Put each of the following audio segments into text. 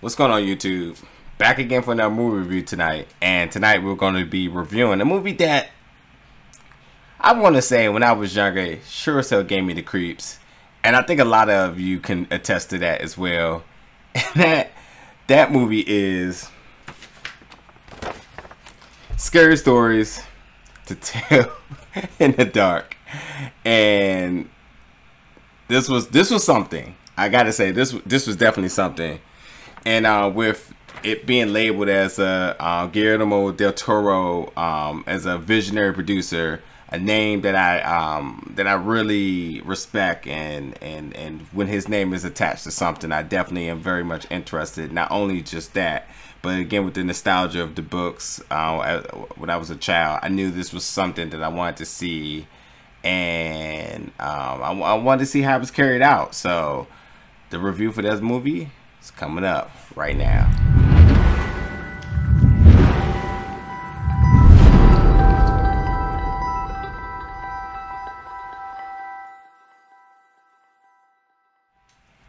What's going on YouTube? Back again for another movie review tonight. And tonight we're going to be reviewing a movie that I want to say when I was younger, sure hell gave me the creeps. And I think a lot of you can attest to that as well. And that, that movie is Scary Stories to Tell in the Dark. And this was this was something. I gotta say this this was definitely something and uh, with it being labeled as a uh, Guillermo del Toro um, as a visionary producer, a name that I um, that I really respect, and and and when his name is attached to something, I definitely am very much interested. Not only just that, but again with the nostalgia of the books. Uh, when I was a child, I knew this was something that I wanted to see, and um, I, I wanted to see how it was carried out. So the review for this movie it's coming up right now.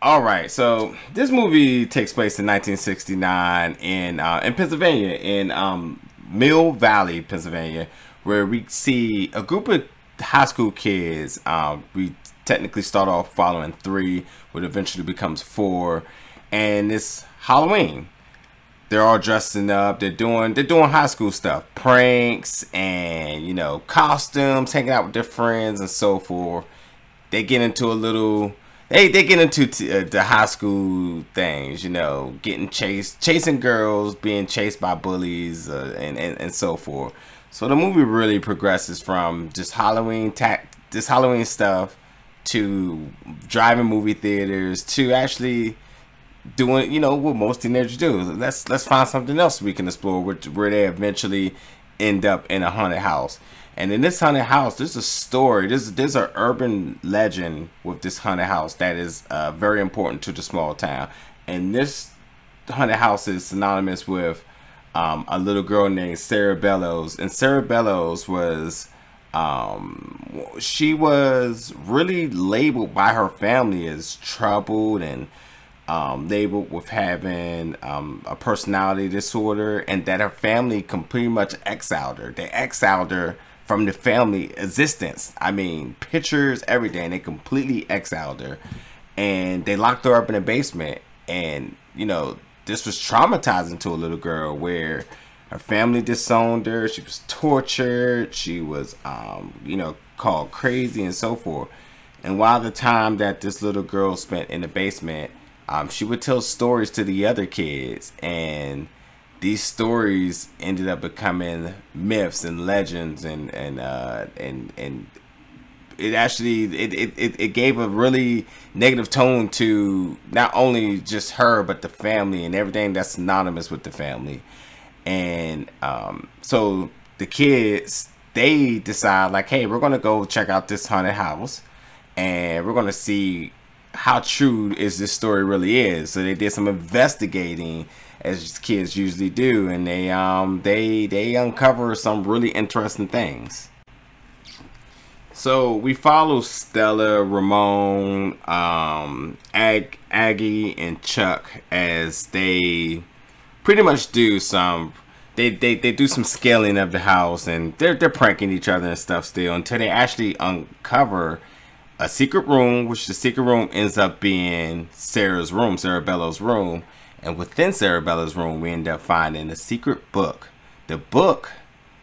All right, so this movie takes place in 1969 in uh, in Pennsylvania, in um, Mill Valley, Pennsylvania, where we see a group of high school kids. Um, we technically start off following three, but eventually becomes four, and it's Halloween. They're all dressing up. They're doing they're doing high school stuff, pranks and you know costumes, hanging out with their friends and so forth. They get into a little they they get into uh, the high school things, you know, getting chased, chasing girls, being chased by bullies, uh, and, and and so forth. So the movie really progresses from just Halloween tack, this Halloween stuff, to driving movie theaters, to actually doing you know what most teenagers do. Let's let's find something else we can explore, which where they eventually end up in a haunted house. And in this haunted house, there's a story. There's there's an urban legend with this haunted house that is uh, very important to the small town. And this haunted house is synonymous with um, a little girl named Sarah Bellows. And Sarah Bellows was um, she was really labeled by her family as troubled and um, labeled with having um, a personality disorder and that her family pretty much exiled her. They exiled her from the family existence. I mean, pictures, everything. They completely exiled her. And they locked her up in a basement. And, you know, this was traumatizing to a little girl where her family disowned her. She was tortured. She was, um, you know, called crazy and so forth. And while the time that this little girl spent in the basement, um, she would tell stories to the other kids and these stories ended up becoming myths and legends and and uh, and and it actually it, it, it gave a really negative tone to not only just her but the family and everything that's synonymous with the family. And um, so the kids they decide like hey we're gonna go check out this haunted house and we're gonna see how true is this story really is. So they did some investigating as kids usually do and they um they they uncover some really interesting things. So we follow Stella, Ramon, um, Ag, Auggie, and Chuck as they pretty much do some they, they, they do some scaling of the house and they're they're pranking each other and stuff still until they actually uncover a secret room, which the secret room ends up being Sarah's room, Sarah Bellows' room. And within Sarah Bellows' room, we end up finding a secret book. The book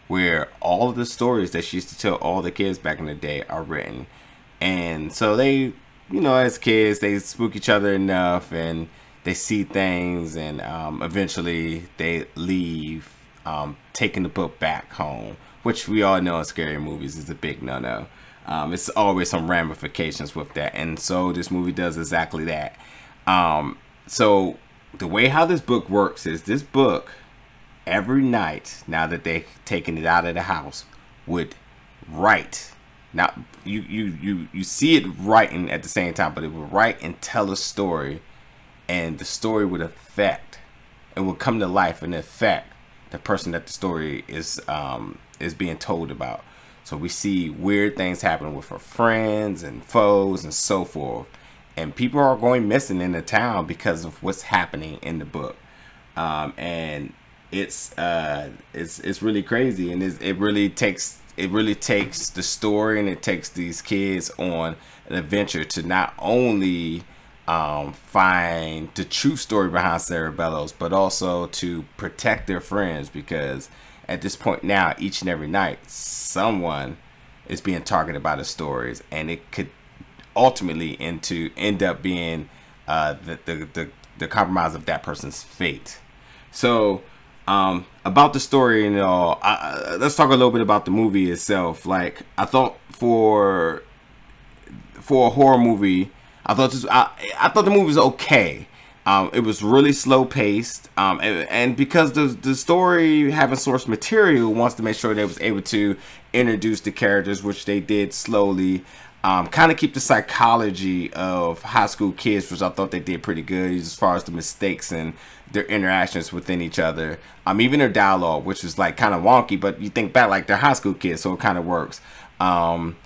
where all of the stories that she used to tell all the kids back in the day are written. And so they, you know, as kids, they spook each other enough and they see things and um, eventually they leave um, taking the book back home, which we all know in scary movies is a big no-no um, it's always some ramifications with that and so this movie does exactly that. Um, so the way how this book works is this book every night now that they've taken it out of the house would write. Now you you you you see it writing at the same time but it would write and tell a story and the story would affect it would come to life and affect the person that the story is um, is being told about so we see weird things happen with her friends and foes and so forth. and people are going missing in the town because of what's happening in the book. Um, and it's uh, it's it's really crazy, and it really takes it really takes the story and it takes these kids on an adventure to not only um, find the true story behind Sarah Bellows, but also to protect their friends because at this point now, each and every night, someone is being targeted by the stories, and it could ultimately into end up being uh, the, the, the the compromise of that person's fate. So um, about the story and all, I, let's talk a little bit about the movie itself. Like I thought for for a horror movie, I thought this I, I thought the movie was okay. Um, it was really slow paced, um, and, and, because the the story having source material wants to make sure they was able to introduce the characters, which they did slowly. Um, kind of keep the psychology of high school kids, which I thought they did pretty good as far as the mistakes and their interactions within each other. Um, even their dialogue, which was like kind of wonky, but you think back like they're high school kids, so it kind of works. Um,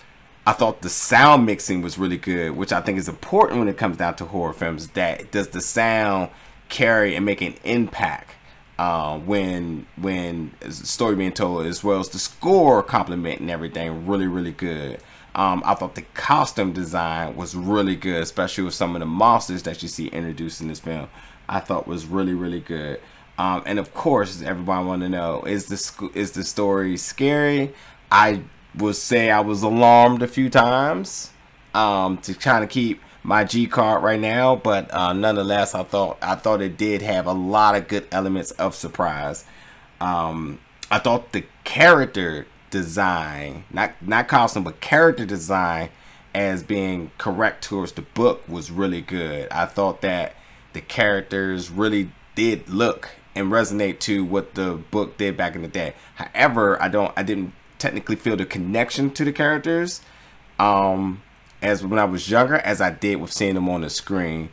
I thought the sound mixing was really good, which I think is important when it comes down to horror films. That does the sound carry and make an impact uh, when when story being told, as well as the score complementing everything, really really good. Um, I thought the costume design was really good, especially with some of the monsters that you see introduced in this film. I thought was really really good. Um, and of course, everybody want to know is the is the story scary? I would say I was alarmed a few times um, to kind of keep my G card right now, but uh, nonetheless, I thought I thought it did have a lot of good elements of surprise. Um, I thought the character design, not not costume, but character design, as being correct towards the book was really good. I thought that the characters really did look and resonate to what the book did back in the day. However, I don't I didn't technically feel the connection to the characters um as when I was younger as I did with seeing them on the screen.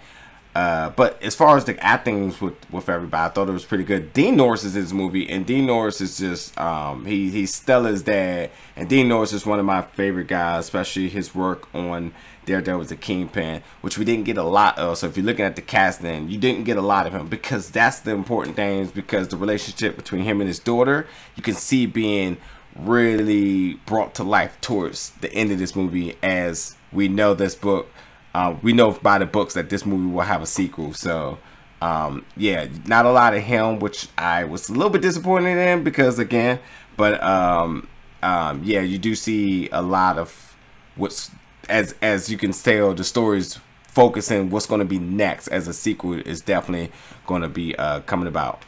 Uh, but as far as the acting with with everybody, I thought it was pretty good. Dean Norris is in this movie, and Dean Norris is just um, he he's Stella's dad, and Dean Norris is one of my favorite guys, especially his work on Daredevil was the Kingpin, which we didn't get a lot of. So if you're looking at the casting, you didn't get a lot of him because that's the important things. Because the relationship between him and his daughter, you can see being really brought to life towards the end of this movie, as we know this book uh, we know by the books that this movie will have a sequel. So, um, yeah, not a lot of him, which I was a little bit disappointed in because, again, but um, um, yeah, you do see a lot of what's as as you can tell the stories focusing what's going to be next as a sequel is definitely going to be uh, coming about.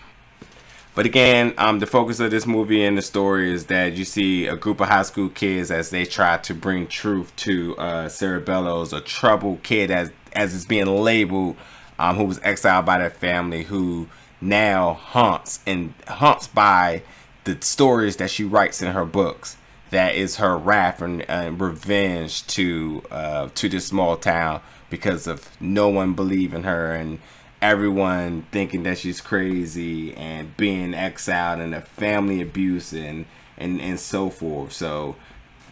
But again, um, the focus of this movie and the story is that you see a group of high school kids as they try to bring truth to uh, Sarah Bellows, a troubled kid as as is being labeled, um, who was exiled by their family, who now haunts and haunts by the stories that she writes in her books. That is her wrath and, and revenge to uh, to this small town because of no one believing her and everyone thinking that she's crazy and being exiled and the family abuse and and and so forth. So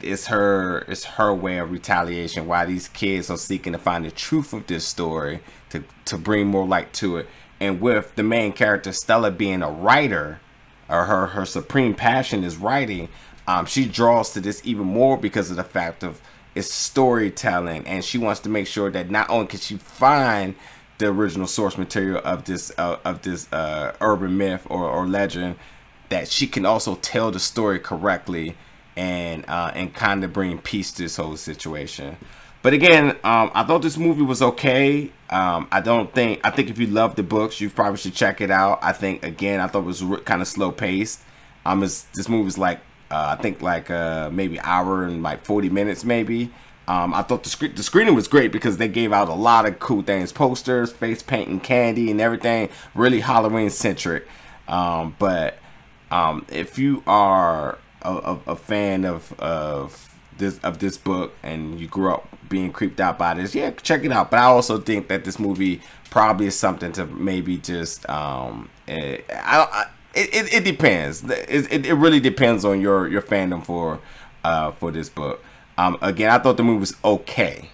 it's her it's her way of retaliation why these kids are seeking to find the truth of this story to to bring more light to it. And with the main character Stella being a writer or her her supreme passion is writing um she draws to this even more because of the fact of it's storytelling. And she wants to make sure that not only can she find the original source material of this uh, of this uh, urban myth or, or legend that she can also tell the story correctly and uh, and kind of bring peace to this whole situation. But again, um, I thought this movie was okay. Um, I don't think I think if you love the books, you probably should check it out. I think again, I thought it was kind of slow paced. Um, this movie was like uh, I think like uh, maybe hour and like forty minutes maybe. Um, I thought the, sc- the screening was great because they gave out a lot of cool things posters, face painting, candy, and everything. Really Halloween centric. Um, but um, if you are a, a, a, fan of, of this of this book and you grew up being creeped out by this, yeah, check it out. But I also think that this movie probably is something to maybe just um, it, eh, I, I, it, it, depends. It, it, it really depends on your your fandom for uh, for this book. Um, again, I thought the movie was okay.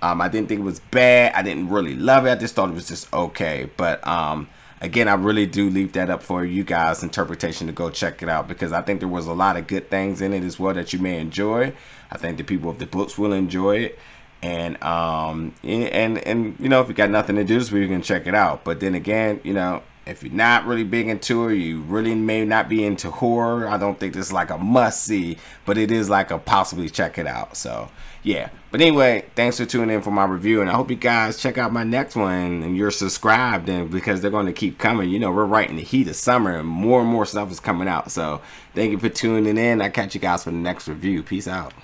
Um, I didn't think it was bad. I didn't really love it. I just thought it was just okay. But um, again, I really do leave that up for you guys' interpretation to go check it out because I think there was a lot of good things in it as well that you may enjoy. I think the people of the books will enjoy it. And um and and you know if you got nothing to do this week, you can check it out. But then again, you know, if you're not really big into it, you really may not be into horror. I don't think this is like a must see, but it is like a possibly check it out. So yeah. But anyway, thanks for tuning in for my review, and I hope you guys check out my next one and you're subscribed, and because they're going to keep coming. You know, we're right in the heat of summer, and more and more stuff is coming out. So thank you for tuning in. I catch you guys for the next review. Peace out.